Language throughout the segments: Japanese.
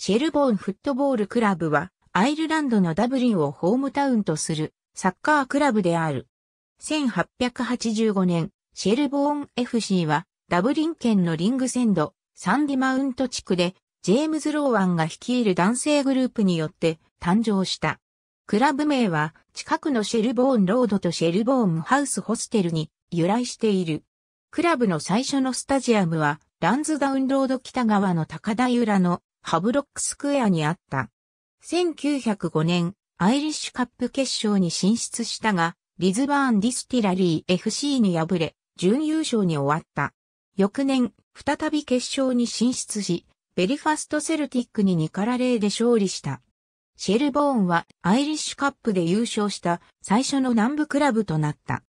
シェルボーンフットボールクラブは、アイルランドのダブリンをホームタウンとするサッカークラブである。1885年、シェルボーン FC は、ダブリン県のリングセンド、サンディマウント地区で、ジェームズ・ローワンが率いる男性グループによって誕生した。クラブ名は、近くのシェルボーンロードとシェルボーンハウスホステルに由来している。クラブの最初のスタジアムは、ランズダウンロード北側の高台裏のハブロックスクエアにあった。1905年、アイリッシュカップ決勝に進出したが、リズバーンディスティラリー FC に敗れ、準優勝に終わった。翌年、再び決勝に進出し、ベルファストセルティックに2から0で勝利した。シェルボーンはアイリッシュカップで優勝した最初の南部クラブとなった。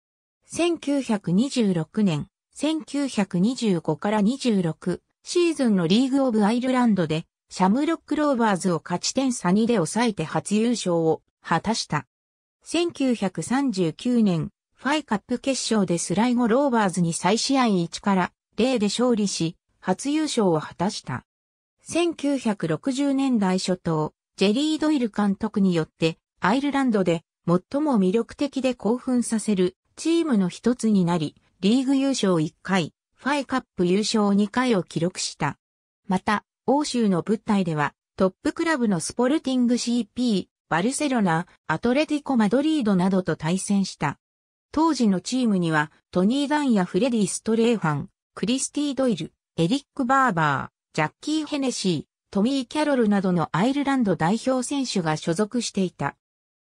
1926年、1925から26シーズンのリーグオブアイルランドでシャムロックローバーズを勝ち点差2で抑えて初優勝を果たした。1939年、 FAI カップ決勝でスライゴローバーズに再試合1から0で勝利し、初優勝を果たした。1960年代初頭、ジェリー・ドイル監督によって、アイルランドで最も魅力的で興奮させるチームの一つになり、リーグ優勝1回、 FAI カップ優勝2回を記録した。また、欧州の舞台では、トップクラブのスポルティング CP、バルセロナ、アトレティコ・マドリードなどと対戦した。当時のチームには、トニー・ダンやフレディ・ストレーファン、クリスティ・ドイル、エリック・バーバー、ジャッキー・ヘネシー、トミー・キャロルなどのアイルランド代表選手が所属していた。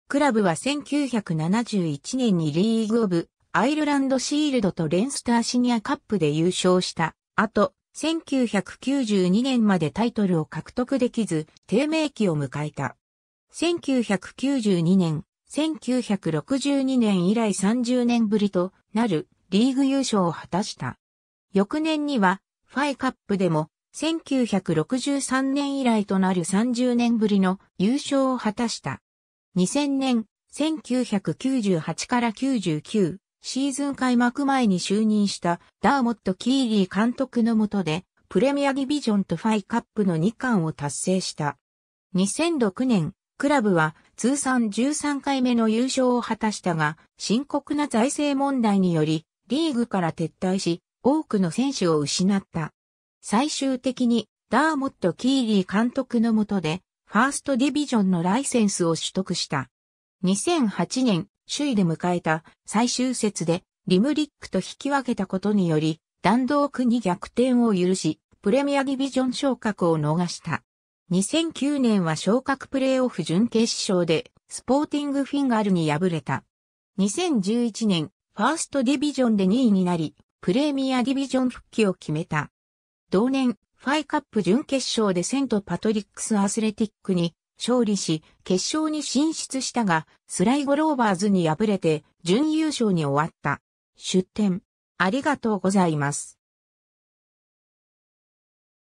クラブは1971年にリーグ・オブ・アイルランド・シールドとレンスターシニアカップで優勝した後、1992年までタイトルを獲得できず、低迷期を迎えた。1992年、1962年以来30年ぶりとなるリーグ優勝を果たした。翌年には、 FAI カップでも1963年以来となる30年ぶりの優勝を果たした。2000年、1998から99シーズン開幕前に就任したダーモット・キーリー監督の下でプレミアディビジョンと FAI カップの2冠を達成した。2006年、クラブは通算13回目の優勝を果たしたが、深刻な財政問題によりリーグから撤退し、多くの選手を失った。最終的にダーモット・キーリー監督の下でファーストディビジョンのライセンスを取得した。2008年、首位で迎えた最終節でリムリックと引き分けたことにより、弾道区に逆転を許し、プレミアディビジョン昇格を逃した。2009年は昇格プレーオフ準決勝で、スポーティングフィンガルに敗れた。2011年、ファーストディビジョンで2位になり、プレミアディビジョン復帰を決めた。同年、 FAI カップ準決勝でセントパトリックスアスレティックに勝利し、決勝に進出したが、スライゴローバーズに敗れて準優勝に終わった。出典。ありがとうございます。